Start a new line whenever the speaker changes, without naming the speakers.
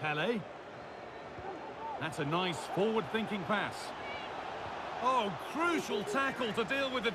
Pele. That's a nice forward-thinking pass. Oh, crucial tackle to deal with the...